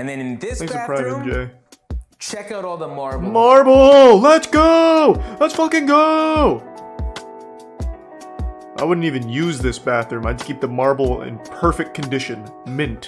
And then in this Thanks bathroom, MJ. check out all the marble. Marble! Let's go! Let's fucking go! I wouldn't even use this bathroom. I'd keep the marble in perfect condition. Mint.